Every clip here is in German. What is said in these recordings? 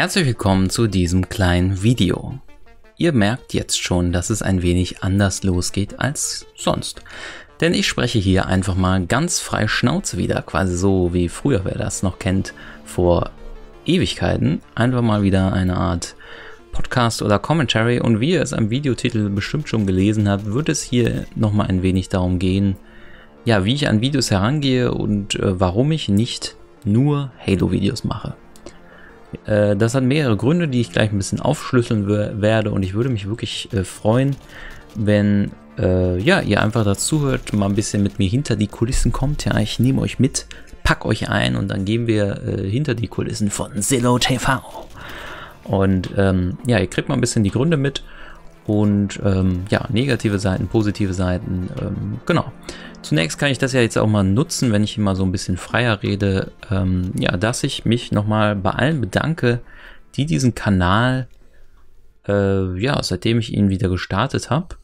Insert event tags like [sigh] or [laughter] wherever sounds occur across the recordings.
Herzlich willkommen zu diesem kleinen Video. Ihr merkt jetzt schon, dass es ein wenig anders losgeht als sonst. Denn ich spreche hier einfach mal ganz frei Schnauze wieder, quasi so wie früher, wer das noch kennt, vor Ewigkeiten. Einfach mal wieder eine Art Podcast oder Commentary und wie ihr es am Videotitel bestimmt schon gelesen habt, wird es hier nochmal ein wenig darum gehen, ja, wie ich an Videos herangehe und äh, warum ich nicht nur Halo-Videos mache. Äh, das hat mehrere Gründe, die ich gleich ein bisschen aufschlüsseln werde und ich würde mich wirklich äh, freuen, wenn äh, ja, ihr einfach dazu hört, mal ein bisschen mit mir hinter die Kulissen kommt. Ja, ich nehme euch mit, pack euch ein und dann gehen wir äh, hinter die Kulissen von Zillow TV. Und ähm, ja, ihr kriegt mal ein bisschen die Gründe mit und ähm, ja, negative Seiten, positive Seiten, ähm, genau. Zunächst kann ich das ja jetzt auch mal nutzen, wenn ich immer so ein bisschen freier rede, ähm, ja, dass ich mich nochmal bei allen bedanke, die diesen Kanal, äh, ja, seitdem ich ihn wieder gestartet habe,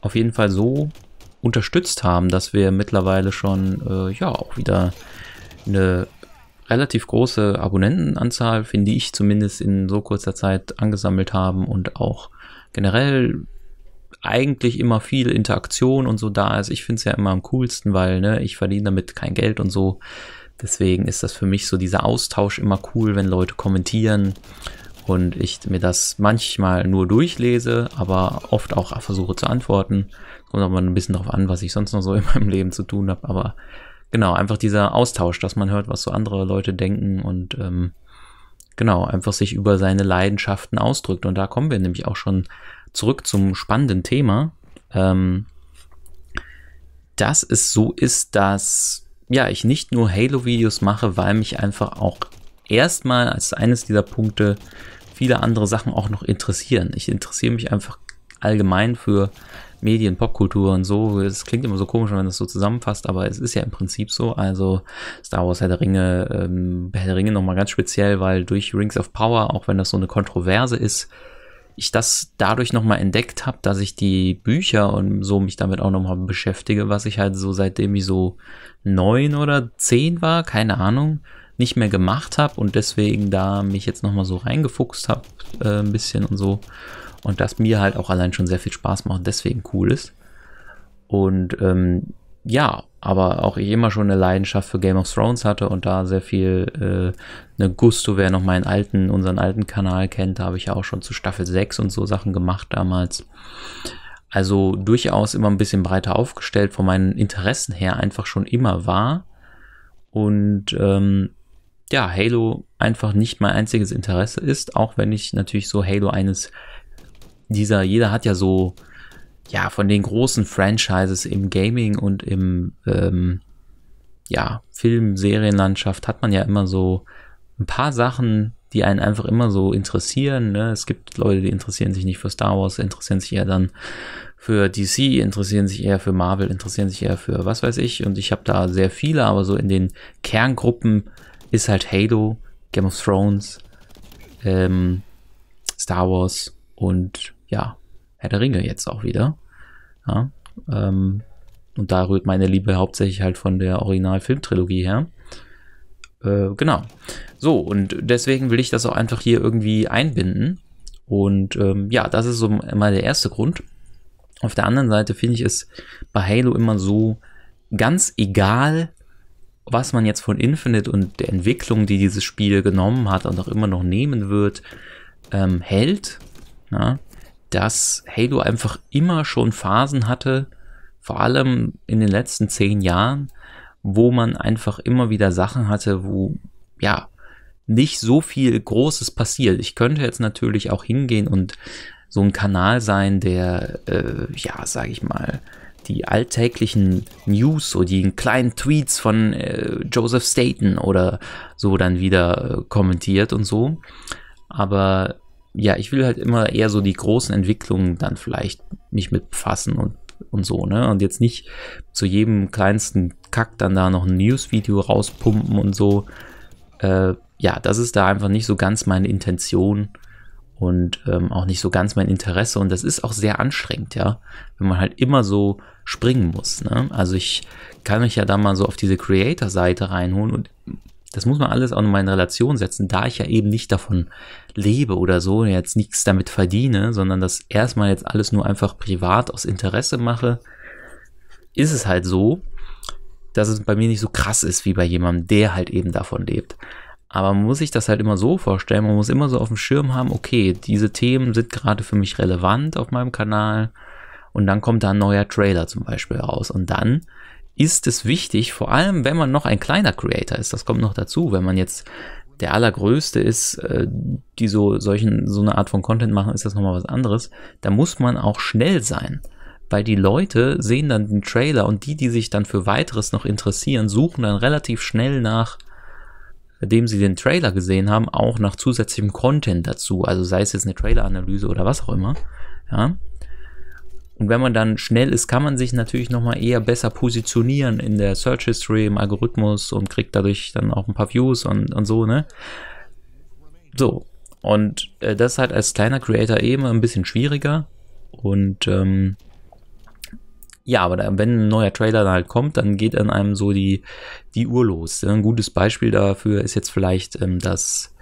auf jeden Fall so unterstützt haben, dass wir mittlerweile schon, äh, ja, auch wieder eine relativ große Abonnentenanzahl, finde ich zumindest in so kurzer Zeit angesammelt haben und auch generell eigentlich immer viel Interaktion und so da ist. Ich finde es ja immer am coolsten, weil ne, ich verdiene damit kein Geld und so. Deswegen ist das für mich so dieser Austausch immer cool, wenn Leute kommentieren und ich mir das manchmal nur durchlese, aber oft auch versuche zu antworten. Kommt aber ein bisschen darauf an, was ich sonst noch so [laughs] in meinem Leben zu tun habe. Aber genau, einfach dieser Austausch, dass man hört, was so andere Leute denken und ähm, genau, einfach sich über seine Leidenschaften ausdrückt. Und da kommen wir nämlich auch schon zurück zum spannenden Thema, ähm, dass es so ist, dass ja, ich nicht nur Halo-Videos mache, weil mich einfach auch erstmal als eines dieser Punkte viele andere Sachen auch noch interessieren. Ich interessiere mich einfach allgemein für Medien, Popkultur und so. Es klingt immer so komisch, wenn man das so zusammenfasst, aber es ist ja im Prinzip so. Also Star Wars Herr der Ringe, ähm, Herr der Ringe nochmal ganz speziell, weil durch Rings of Power, auch wenn das so eine Kontroverse ist, ich das dadurch nochmal entdeckt habe, dass ich die Bücher und so mich damit auch nochmal beschäftige, was ich halt so seitdem ich so neun oder zehn war, keine Ahnung, nicht mehr gemacht habe und deswegen da mich jetzt nochmal so reingefuchst habe, äh, ein bisschen und so. Und das mir halt auch allein schon sehr viel Spaß macht, deswegen cool ist. Und ähm, ja, aber auch ich immer schon eine Leidenschaft für Game of Thrones hatte und da sehr viel äh, eine Gusto, wer noch meinen alten, unseren alten Kanal kennt, da habe ich ja auch schon zu Staffel 6 und so Sachen gemacht damals. Also durchaus immer ein bisschen breiter aufgestellt, von meinen Interessen her einfach schon immer war. Und ähm, ja, Halo einfach nicht mein einziges Interesse ist, auch wenn ich natürlich so Halo eines dieser, jeder hat ja so ja, von den großen Franchises im Gaming und im, ähm, ja, Film, Serienlandschaft hat man ja immer so ein paar Sachen, die einen einfach immer so interessieren. Ne? Es gibt Leute, die interessieren sich nicht für Star Wars, interessieren sich eher dann für DC, interessieren sich eher für Marvel, interessieren sich eher für was weiß ich. Und ich habe da sehr viele, aber so in den Kerngruppen ist halt Halo, Game of Thrones, ähm, Star Wars und ja, Herr der Ringe jetzt auch wieder. Ja, ähm, und da rührt meine Liebe hauptsächlich halt von der Original-Filmtrilogie her. Äh, genau. So, und deswegen will ich das auch einfach hier irgendwie einbinden. Und ähm, ja, das ist so mal der erste Grund. Auf der anderen Seite finde ich es bei Halo immer so ganz egal, was man jetzt von Infinite und der Entwicklung, die dieses Spiel genommen hat und auch immer noch nehmen wird, ähm, hält. Ja, dass Halo einfach immer schon Phasen hatte, vor allem in den letzten zehn Jahren, wo man einfach immer wieder Sachen hatte, wo ja nicht so viel Großes passiert. Ich könnte jetzt natürlich auch hingehen und so ein Kanal sein, der äh, ja, sage ich mal, die alltäglichen News oder die kleinen Tweets von äh, Joseph Staten oder so dann wieder äh, kommentiert und so. Aber ja, ich will halt immer eher so die großen Entwicklungen dann vielleicht mich mit befassen und, und so, ne? Und jetzt nicht zu jedem kleinsten Kack dann da noch ein News-Video rauspumpen und so. Äh, ja, das ist da einfach nicht so ganz meine Intention und ähm, auch nicht so ganz mein Interesse. Und das ist auch sehr anstrengend, ja, wenn man halt immer so springen muss. Ne? Also ich kann mich ja da mal so auf diese Creator-Seite reinholen und das muss man alles auch nochmal in Relation setzen, da ich ja eben nicht davon lebe oder so, jetzt nichts damit verdiene, sondern das erstmal jetzt alles nur einfach privat aus Interesse mache, ist es halt so, dass es bei mir nicht so krass ist wie bei jemandem, der halt eben davon lebt. Aber man muss sich das halt immer so vorstellen, man muss immer so auf dem Schirm haben, okay, diese Themen sind gerade für mich relevant auf meinem Kanal und dann kommt da ein neuer Trailer zum Beispiel raus und dann ist es wichtig, vor allem wenn man noch ein kleiner Creator ist, das kommt noch dazu, wenn man jetzt der allergrößte ist, äh, die so solchen so eine Art von Content machen, ist das nochmal was anderes. Da muss man auch schnell sein, weil die Leute sehen dann den Trailer und die, die sich dann für weiteres noch interessieren, suchen dann relativ schnell nach, nachdem sie den Trailer gesehen haben, auch nach zusätzlichem Content dazu. Also sei es jetzt eine Trailer-Analyse oder was auch immer. Ja. Und wenn man dann schnell ist, kann man sich natürlich nochmal eher besser positionieren in der Search History, im Algorithmus und kriegt dadurch dann auch ein paar Views und, und so, ne? So. Und äh, das ist halt als kleiner Creator eben ein bisschen schwieriger. Und ähm, ja, aber da, wenn ein neuer Trailer dann halt kommt, dann geht an einem so die, die Uhr los. Ein gutes Beispiel dafür ist jetzt vielleicht ähm, das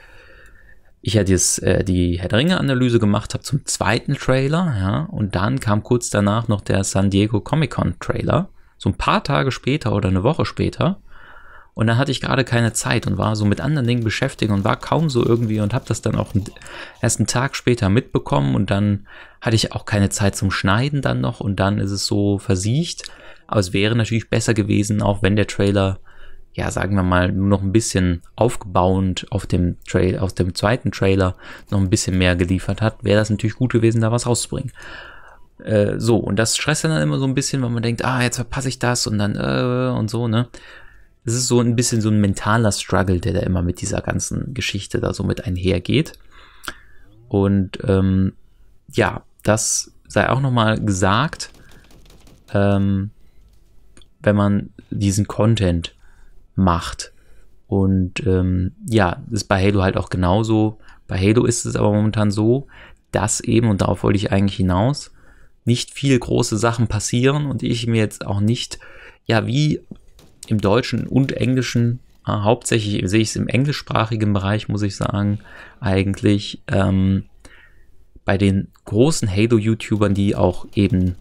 ich hatte jetzt äh, die Herr der Ringe-Analyse gemacht habe zum zweiten Trailer, ja, und dann kam kurz danach noch der San Diego Comic Con Trailer, so ein paar Tage später oder eine Woche später. Und dann hatte ich gerade keine Zeit und war so mit anderen Dingen beschäftigt und war kaum so irgendwie und habe das dann auch erst einen Tag später mitbekommen und dann hatte ich auch keine Zeit zum Schneiden dann noch und dann ist es so versiegt. Aber es wäre natürlich besser gewesen, auch wenn der Trailer ja, sagen wir mal, nur noch ein bisschen aufgebauend auf dem Trail, auf dem zweiten Trailer noch ein bisschen mehr geliefert hat, wäre das natürlich gut gewesen, da was rauszubringen. Äh, so, und das stresst dann immer so ein bisschen, weil man denkt, ah, jetzt verpasse ich das und dann, äh, und so, ne? Es ist so ein bisschen so ein mentaler Struggle, der da immer mit dieser ganzen Geschichte da so mit einhergeht. Und ähm, ja, das sei auch nochmal gesagt, ähm, wenn man diesen Content macht. Und ähm, ja, ist bei Halo halt auch genauso. Bei Halo ist es aber momentan so, dass eben, und darauf wollte ich eigentlich hinaus, nicht viel große Sachen passieren und ich mir jetzt auch nicht, ja, wie im Deutschen und Englischen, äh, hauptsächlich sehe ich es im englischsprachigen Bereich, muss ich sagen, eigentlich ähm, bei den großen Halo-YouTubern, die auch eben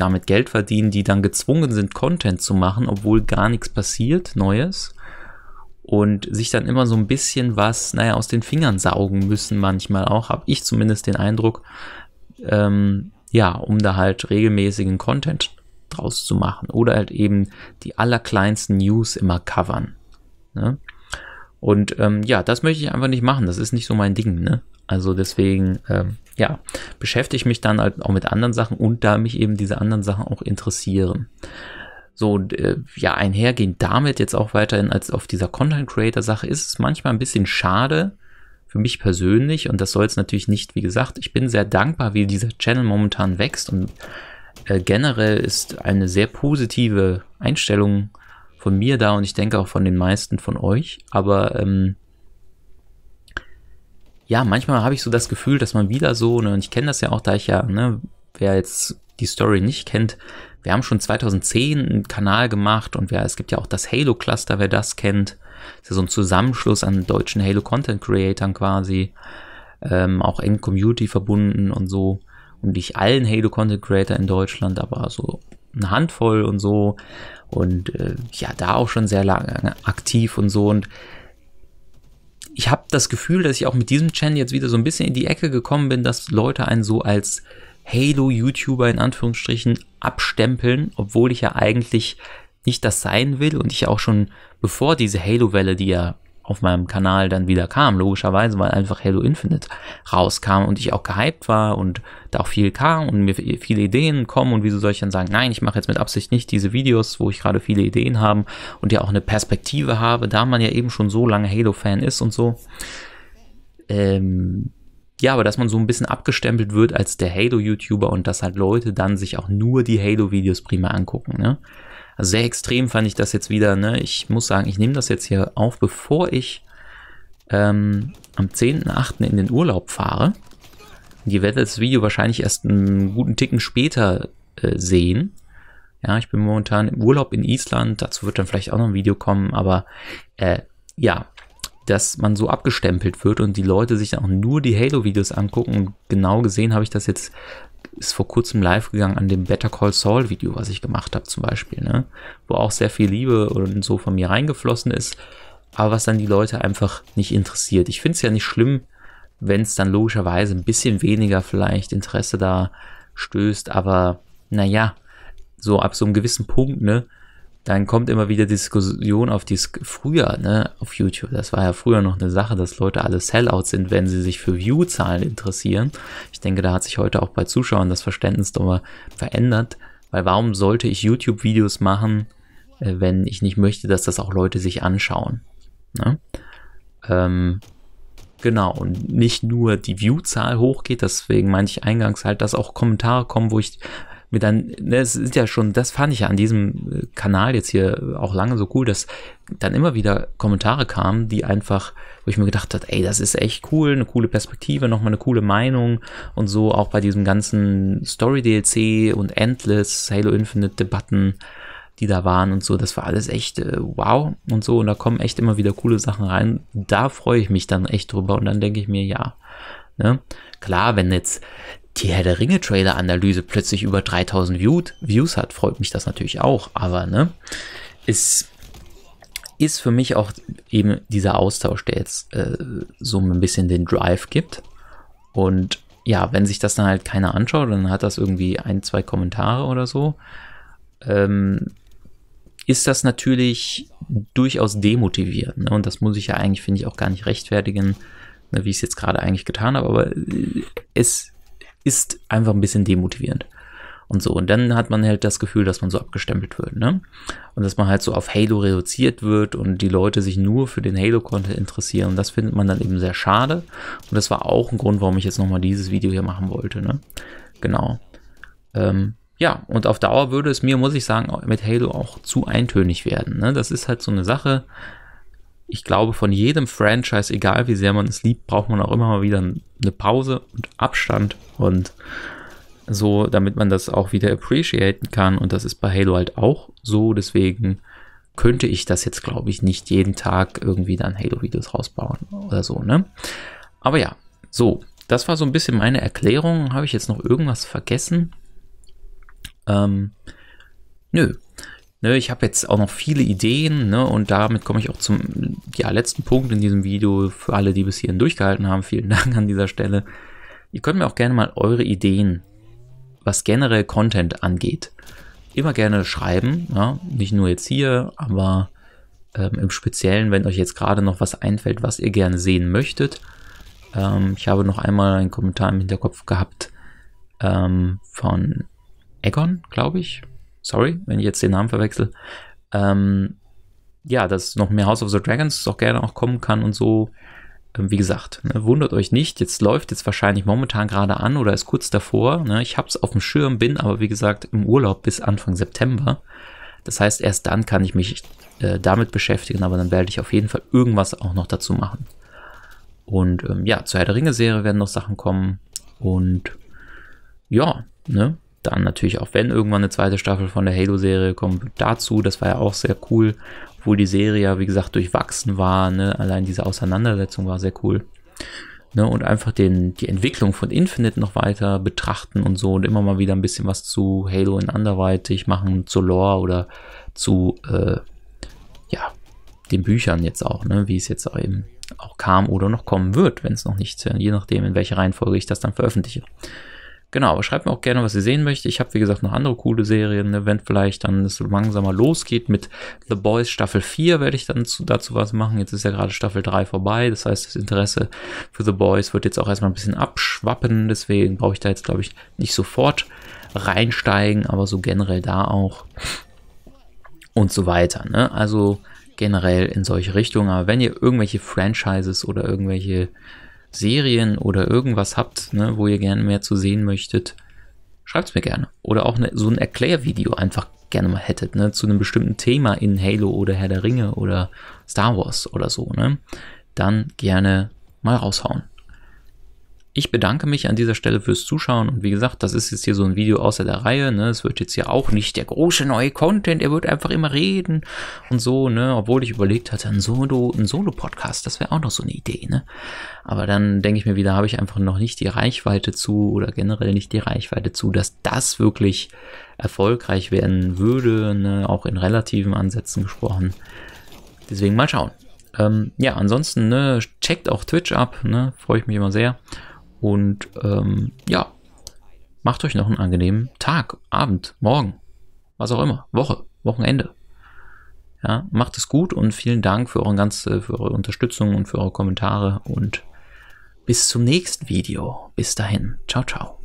damit Geld verdienen, die dann gezwungen sind, Content zu machen, obwohl gar nichts passiert, Neues. Und sich dann immer so ein bisschen was, naja, aus den Fingern saugen müssen, manchmal auch, habe ich zumindest den Eindruck, ähm, ja, um da halt regelmäßigen Content draus zu machen. Oder halt eben die allerkleinsten News immer covern. Ne? Und ähm, ja, das möchte ich einfach nicht machen. Das ist nicht so mein Ding. Ne? Also deswegen, ähm, ja, beschäftige ich mich dann halt auch mit anderen Sachen und da mich eben diese anderen Sachen auch interessieren. So, äh, ja, einhergehend damit jetzt auch weiterhin als auf dieser Content Creator Sache ist es manchmal ein bisschen schade für mich persönlich und das soll es natürlich nicht, wie gesagt, ich bin sehr dankbar, wie dieser Channel momentan wächst und äh, generell ist eine sehr positive Einstellung von mir da und ich denke auch von den meisten von euch, aber ähm, ja, manchmal habe ich so das Gefühl, dass man wieder so, ne, und ich kenne das ja auch, da ich ja, ne, wer jetzt die Story nicht kennt, wir haben schon 2010 einen Kanal gemacht und wir, es gibt ja auch das Halo Cluster, wer das kennt. Das ist ja so ein Zusammenschluss an deutschen Halo Content Creatern quasi, ähm, auch eng Community verbunden und so. Und nicht allen Halo Content Creator in Deutschland, aber so eine Handvoll und so. Und äh, ja, da auch schon sehr lange aktiv und so. Und ich habe das Gefühl, dass ich auch mit diesem Channel jetzt wieder so ein bisschen in die Ecke gekommen bin, dass Leute einen so als Halo-YouTuber in Anführungsstrichen abstempeln, obwohl ich ja eigentlich nicht das sein will und ich auch schon bevor diese Halo-Welle, die ja auf meinem Kanal dann wieder kam, logischerweise, weil einfach Halo Infinite rauskam und ich auch gehypt war und da auch viel kam und mir viele Ideen kommen und wieso soll ich dann sagen, nein, ich mache jetzt mit Absicht nicht diese Videos, wo ich gerade viele Ideen habe und ja auch eine Perspektive habe, da man ja eben schon so lange Halo-Fan ist und so. Ähm, ja, aber dass man so ein bisschen abgestempelt wird als der Halo-YouTuber und dass halt Leute dann sich auch nur die Halo-Videos prima angucken, ne? Also sehr extrem fand ich das jetzt wieder. Ne? Ich muss sagen, ich nehme das jetzt hier auf, bevor ich ähm, am 10.8. in den Urlaub fahre. Ihr werdet das Video wahrscheinlich erst einen guten Ticken später äh, sehen. Ja, ich bin momentan im Urlaub in Island. Dazu wird dann vielleicht auch noch ein Video kommen. Aber äh, ja, dass man so abgestempelt wird und die Leute sich auch nur die Halo-Videos angucken. Genau gesehen habe ich das jetzt, ist vor kurzem live gegangen an dem Better Call Saul-Video, was ich gemacht habe zum Beispiel, ne? wo auch sehr viel Liebe und so von mir reingeflossen ist, aber was dann die Leute einfach nicht interessiert. Ich finde es ja nicht schlimm, wenn es dann logischerweise ein bisschen weniger vielleicht Interesse da stößt, aber naja, so ab so einem gewissen Punkt, ne, dann kommt immer wieder Diskussion auf dies früher, ne, auf YouTube. Das war ja früher noch eine Sache, dass Leute alle Sellouts sind, wenn sie sich für View-Zahlen interessieren. Ich denke, da hat sich heute auch bei Zuschauern das Verständnis doch verändert, weil warum sollte ich YouTube-Videos machen, äh, wenn ich nicht möchte, dass das auch Leute sich anschauen? Ne? Ähm, genau, und nicht nur die View-Zahl hochgeht, deswegen meinte ich eingangs halt, dass auch Kommentare kommen, wo ich mir dann, ne, es ist ja schon, das fand ich ja an diesem äh, Kanal jetzt hier auch lange so cool, dass dann immer wieder Kommentare kamen, die einfach, wo ich mir gedacht habe, ey, das ist echt cool, eine coole Perspektive, nochmal eine coole Meinung und so, auch bei diesem ganzen Story-DLC und Endless, Halo Infinite Debatten, die da waren und so, das war alles echt äh, wow und so und da kommen echt immer wieder coole Sachen rein. Da freue ich mich dann echt drüber und dann denke ich mir, ja, ne? Klar, wenn jetzt die Herr der Ringe Trailer Analyse plötzlich über 3000 Viewed, Views hat, freut mich das natürlich auch. Aber ne, ist, ist für mich auch eben dieser Austausch, der jetzt äh, so ein bisschen den Drive gibt. Und ja, wenn sich das dann halt keiner anschaut, dann hat das irgendwie ein, zwei Kommentare oder so. Ähm, ist das natürlich durchaus demotivierend. Ne? Und das muss ich ja eigentlich, finde ich, auch gar nicht rechtfertigen, ne, wie ich es jetzt gerade eigentlich getan habe. Aber äh, es ist einfach ein bisschen demotivierend. Und so. Und dann hat man halt das Gefühl, dass man so abgestempelt wird, ne? Und dass man halt so auf Halo reduziert wird und die Leute sich nur für den Halo-Content interessieren. Und das findet man dann eben sehr schade. Und das war auch ein Grund, warum ich jetzt nochmal dieses Video hier machen wollte, ne? Genau. Ähm, ja, und auf Dauer würde es mir, muss ich sagen, mit Halo auch zu eintönig werden. Ne? Das ist halt so eine Sache ich glaube, von jedem Franchise, egal wie sehr man es liebt, braucht man auch immer mal wieder eine Pause und Abstand und so, damit man das auch wieder appreciaten kann. Und das ist bei Halo halt auch so. Deswegen könnte ich das jetzt, glaube ich, nicht jeden Tag irgendwie dann Halo-Videos rausbauen oder so, ne? Aber ja, so, das war so ein bisschen meine Erklärung. Habe ich jetzt noch irgendwas vergessen? Ähm, nö, Ne, ich habe jetzt auch noch viele Ideen ne, und damit komme ich auch zum ja, letzten Punkt in diesem Video. Für alle, die bis hierhin durchgehalten haben, vielen [laughs] Dank an dieser Stelle. Ihr könnt mir auch gerne mal eure Ideen, was generell Content angeht, immer gerne schreiben. Ja? Nicht nur jetzt hier, aber ähm, im Speziellen, wenn euch jetzt gerade noch was einfällt, was ihr gerne sehen möchtet. Ähm, ich habe noch einmal einen Kommentar im Hinterkopf gehabt ähm, von Egon, glaube ich sorry, wenn ich jetzt den Namen verwechsel, ähm, ja, dass noch mehr House of the Dragons auch gerne auch kommen kann und so. Ähm, wie gesagt, ne, wundert euch nicht, jetzt läuft jetzt wahrscheinlich momentan gerade an oder ist kurz davor. Ne, ich habe es auf dem Schirm, bin aber wie gesagt im Urlaub bis Anfang September. Das heißt, erst dann kann ich mich äh, damit beschäftigen, aber dann werde ich auf jeden Fall irgendwas auch noch dazu machen. Und ähm, ja, zur Herr der Ringe-Serie werden noch Sachen kommen. Und ja, ne, dann natürlich auch, wenn irgendwann eine zweite Staffel von der Halo-Serie kommt, dazu. Das war ja auch sehr cool, obwohl die Serie ja, wie gesagt, durchwachsen war. Ne? Allein diese Auseinandersetzung war sehr cool. Ne? Und einfach den, die Entwicklung von Infinite noch weiter betrachten und so und immer mal wieder ein bisschen was zu Halo in anderweitig machen, zu Lore oder zu, äh, ja, den Büchern jetzt auch, ne? wie es jetzt auch eben auch kam oder noch kommen wird, wenn es noch nicht, je nachdem, in welcher Reihenfolge ich das dann veröffentliche. Genau, aber schreibt mir auch gerne, was ihr sehen möchtet. Ich habe, wie gesagt, noch andere coole Serien, ne? wenn vielleicht dann es langsamer losgeht mit The Boys Staffel 4, werde ich dann zu, dazu was machen. Jetzt ist ja gerade Staffel 3 vorbei, das heißt, das Interesse für The Boys wird jetzt auch erstmal ein bisschen abschwappen, deswegen brauche ich da jetzt, glaube ich, nicht sofort reinsteigen, aber so generell da auch und so weiter. Ne? Also generell in solche Richtungen. Aber wenn ihr irgendwelche Franchises oder irgendwelche Serien oder irgendwas habt, ne, wo ihr gerne mehr zu sehen möchtet, schreibt es mir gerne. Oder auch ne, so ein Erklärvideo einfach gerne mal hättet, ne, zu einem bestimmten Thema in Halo oder Herr der Ringe oder Star Wars oder so, ne, dann gerne mal raushauen. Ich bedanke mich an dieser Stelle fürs Zuschauen und wie gesagt, das ist jetzt hier so ein Video außer der Reihe. Ne? Es wird jetzt hier auch nicht der große neue Content, er wird einfach immer reden und so, ne? Obwohl ich überlegt hatte, ein Solo, ein Solo-Podcast, das wäre auch noch so eine Idee, ne? Aber dann denke ich mir wieder, habe ich einfach noch nicht die Reichweite zu oder generell nicht die Reichweite zu, dass das wirklich erfolgreich werden würde, ne? Auch in relativen Ansätzen gesprochen. Deswegen mal schauen. Ähm, ja, ansonsten, ne, checkt auch Twitch ab, ne? Freue ich mich immer sehr. Und ähm, ja, macht euch noch einen angenehmen Tag, Abend, Morgen, was auch immer, Woche, Wochenende. Ja, macht es gut und vielen Dank für, euren ganz, für eure Unterstützung und für eure Kommentare und bis zum nächsten Video. Bis dahin. Ciao, ciao.